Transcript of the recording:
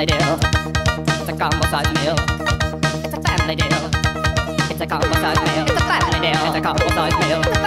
family deal. It's a combo size meal. It's a family deal. It's a combo size meal. It's a family deal. It's a combo size meal.